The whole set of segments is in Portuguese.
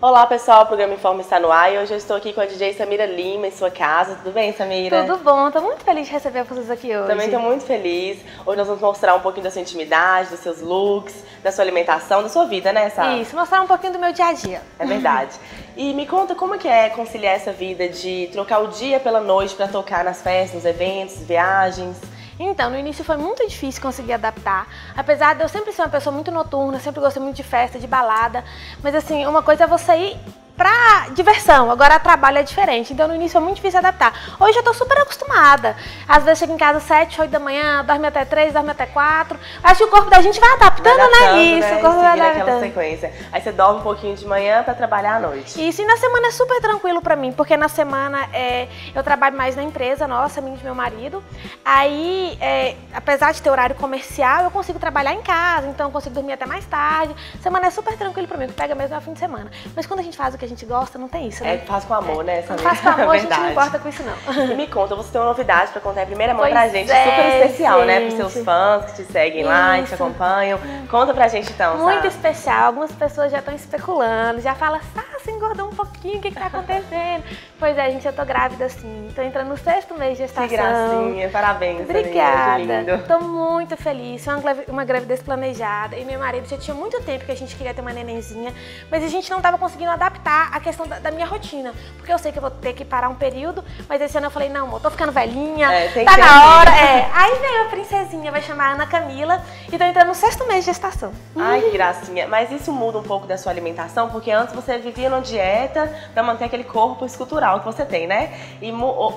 Olá pessoal, o programa Informe está no ar e hoje eu estou aqui com a DJ Samira Lima em sua casa. Tudo bem, Samira? Tudo bom, estou muito feliz de receber vocês aqui hoje. Também estou muito feliz. Hoje nós vamos mostrar um pouquinho da sua intimidade, dos seus looks, da sua alimentação, da sua vida, né, Sá? Isso, mostrar um pouquinho do meu dia a dia. É verdade. E me conta como é que é conciliar essa vida de trocar o dia pela noite para tocar nas festas, nos eventos, viagens. Então, no início foi muito difícil conseguir adaptar. Apesar de eu sempre ser uma pessoa muito noturna, sempre gostei muito de festa, de balada. Mas assim, uma coisa é você ir pra diversão. Agora trabalho é diferente. Então no início é muito difícil adaptar. Hoje eu tô super acostumada. Às vezes chego em casa às 7, 8 da manhã, dorme até 3, dorme até 4. Acho que o corpo da gente vai adaptando, vai adaptando né? Isso, né? o corpo vai adaptando. sequência. Aí você dorme um pouquinho de manhã para trabalhar à noite. Isso, e na semana é super tranquilo para mim, porque na semana é, eu trabalho mais na empresa nossa, minha e meu marido. Aí, é, apesar de ter horário comercial, eu consigo trabalhar em casa, então eu consigo dormir até mais tarde. Semana é super tranquilo para mim, que pega mesmo no fim de semana. Mas quando a gente faz o que a gente gosta, não tem isso, né? É, faz com amor, né? Não faz com amor, a gente não importa com isso, não. E me conta, você tem uma novidade pra contar em primeira mão pois pra gente, é, super especial, gente. né? Pros seus fãs que te seguem isso. lá, que te acompanham. Conta pra gente então, Muito sabe? especial, algumas pessoas já estão especulando, já falam, Sá, você engordou um pouquinho, o que que tá acontecendo? pois é, gente, eu tô grávida sim, tô entrando no sexto mês de gestação. Que gracinha, parabéns. Obrigada, tô muito feliz, foi uma gravidez planejada e meu marido já tinha muito tempo que a gente queria ter uma nenenzinha, mas a gente não tava conseguindo adaptar a questão da, da minha rotina, porque eu sei que eu vou ter que parar um período, mas esse ano eu falei, não, amor, tô ficando velhinha, é, tá na hora. É. Aí veio a princesinha, vai chamar Ana Camila, e tô entrando no sexto mês de gestação. Ai, que gracinha. Mas isso muda um pouco da sua alimentação, porque antes você vivia numa dieta pra manter aquele corpo escultural que você tem, né? E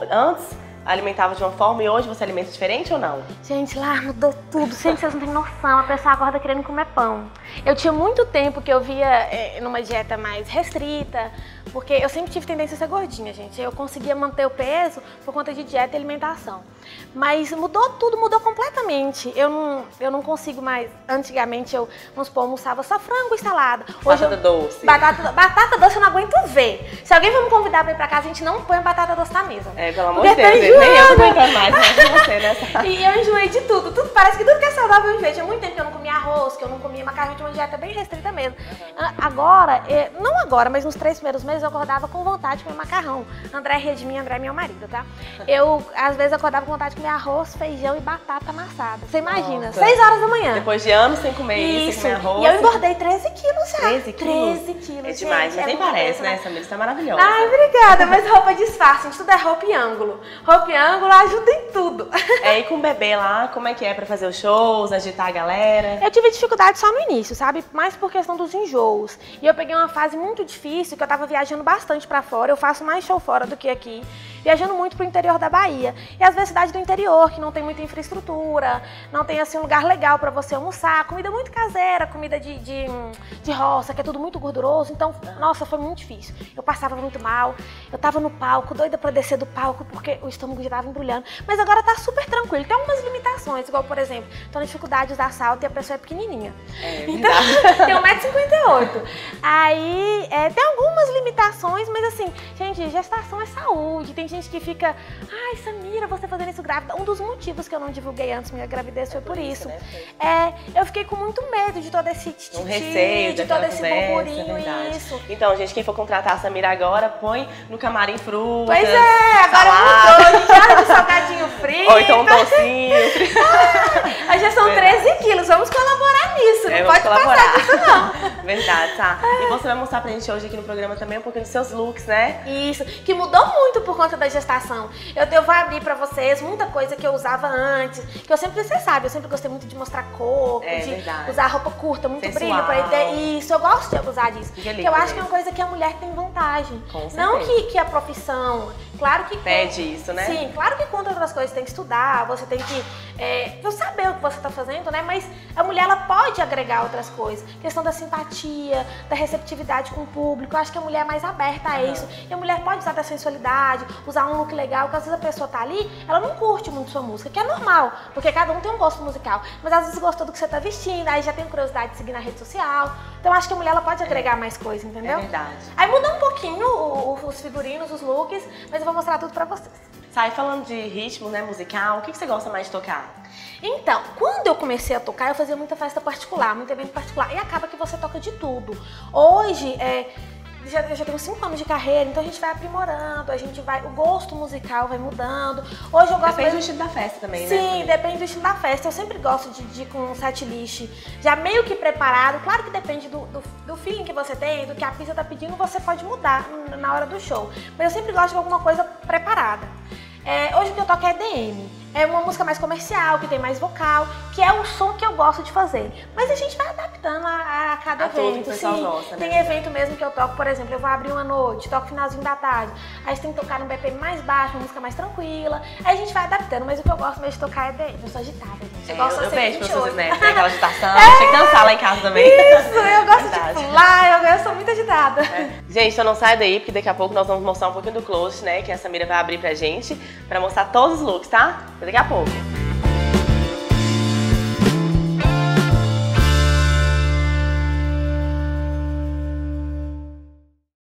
antes alimentava de uma forma e hoje você alimenta diferente ou não? Gente, lá mudou tudo. Gente, vocês não têm noção. A pessoa acorda querendo comer pão. Eu tinha muito tempo que eu via é, numa dieta mais restrita, porque eu sempre tive tendência a ser gordinha, gente. Eu conseguia manter o peso por conta de dieta e alimentação. Mas mudou tudo, mudou completamente. Eu não, eu não consigo mais. Antigamente eu, vamos supor, almoçava só frango e salada. Hoje batata eu, doce. Batata, batata doce eu não aguento ver. Se alguém for me convidar pra ir pra casa, a gente não põe batata doce na mesa. É, pelo amor de Deus, nem eu tô aguentando mais, né? Você, né? e eu enjoei de tudo. tudo. Parece que tudo que é saudável eu enjoei. Tinha muito tempo que eu não comia arroz, que eu não comia macarrão, tinha uma dieta bem restrita mesmo. Uhum. Agora, é, não agora, mas nos três primeiros meses eu acordava com vontade de comer macarrão. André ria de mim, André é meu marido, tá? Eu, às vezes, acordava com vontade de comer arroz, feijão e batata amassada. Você imagina, Nossa. 6 horas da manhã. Depois de anos sem comer isso, sem comer arroz. E eu engordei 13 quilos já. 13 quilos? 13 quilos, É demais, gente, mas é nem parece, né? né? Essa mesa tá maravilhosa. Ai, obrigada, mas roupa disfarce, gente, tudo é roupa e ângulo. Roupa e ângulo ajuda em tudo. É, e com o bebê lá, como é que é pra fazer os shows, agitar a galera? Eu tive dificuldade só no início, sabe? Mais por questão dos enjoos. E eu peguei uma fase muito difícil, que eu tava viajando bastante pra fora, eu faço mais show fora do que aqui viajando muito pro interior da Bahia. E às vezes cidade do interior, que não tem muita infraestrutura, não tem assim um lugar legal para você almoçar, comida muito caseira, comida de, de, de, roça, que é tudo muito gorduroso. Então, nossa, foi muito difícil. Eu passava muito mal, eu tava no palco, doida para descer do palco, porque o estômago já tava embrulhando. Mas agora tá super tranquilo. Tem algumas limitações, igual, por exemplo, tô na dificuldade de usar salto e a pessoa é pequenininha. É, então, tem 1,58m. Aí, é, tem algumas limitações, mas assim, gente, gestação é saúde. Tem gente que fica, ai, Samira, você fazendo isso grávida. Um dos motivos que eu não divulguei antes minha gravidez foi por isso. Né? É, eu fiquei com muito medo de todo esse titi, um receio, de todo esse conversa, burburinho, é isso. Então, gente, quem for contratar a Samira agora, põe no camarim frutas. Pois é, agora salada. mudou, já de salgadinho frito. Ou então um docinho. ah, já são 13 quilos, vamos colaborar nisso, é, não pode colaborar. passar disso não. Verdade, tá. E você vai mostrar pra gente hoje aqui no programa também um pouquinho dos seus looks, né? Isso, que mudou muito por conta da gestação. Eu, eu vou abrir pra vocês muita coisa que eu usava antes, que eu sempre, você sabe, eu sempre gostei muito de mostrar corpo, é, de verdade. usar roupa curta, muito Sensual. brilho pra ter isso. Eu gosto de abusar disso. Fica Porque eu acho que é uma coisa que a mulher tem vantagem. Com Não certeza. que, que a profissão, claro que Pede isso, né? Sim, claro que contra outras coisas tem que estudar, você tem que é, saber o que você está fazendo, né? Mas a mulher ela pode agregar outras coisas. Questão da simpatia, da receptividade com o público. Eu acho que a mulher é mais aberta a isso. E a mulher pode usar da sensualidade, usar um look legal, porque às vezes a pessoa tá ali, ela não curte muito sua música, que é normal, porque cada um tem um gosto musical. Mas às vezes gostou do que você tá vestindo, aí já tem curiosidade de seguir na rede social. Então acho que a mulher ela pode agregar mais coisa, entendeu? É verdade. Aí muda um pouquinho o- o- os figurinos, os looks, mas eu vou mostrar tudo pra vocês. Sai falando de ritmo, né, musical, o que, que você gosta mais de tocar? Então, quando eu comecei a tocar, eu fazia muita festa particular, muito evento particular. E acaba que você toca de tudo. Hoje, é, já, eu já tenho cinco anos de carreira, então a gente vai aprimorando, a gente vai. O gosto musical vai mudando. Hoje eu gosto. Depende do estilo da festa também, sim, né? Sim, depende do estilo da festa. Eu sempre gosto de, de ir com um set list já meio que preparado. Claro que depende do, do, do feeling que você tem, do que a pista tá pedindo, você pode mudar na hora do show. Mas eu sempre gosto de alguma coisa preparada. É, hoje o que eu toco é DM. É uma música mais comercial, que tem mais vocal, que é o som que eu gosto de fazer. Mas a gente vai adaptando a, a cada a evento. Todo Sim, gosta, né? Tem evento mesmo que eu toco, por exemplo, eu vou abrir uma noite, toco finalzinho da tarde. Aí você tem que tocar num BPM mais baixo, uma música mais tranquila. Aí a gente vai adaptando, mas o que eu gosto mesmo de tocar é bem. Eu sou agitada, gente. Eu, é, gosto eu, eu vejo pessoas, né? Tem aquela agitação, é, tem que dançar lá em casa também. Isso, eu gosto Verdade. de pular, eu, eu sou muito agitada. É. Gente, então não sai daí, porque daqui a pouco nós vamos mostrar um pouquinho do closet, né? Que a Samira vai abrir pra gente, pra mostrar todos os looks, tá? Daqui a pouco.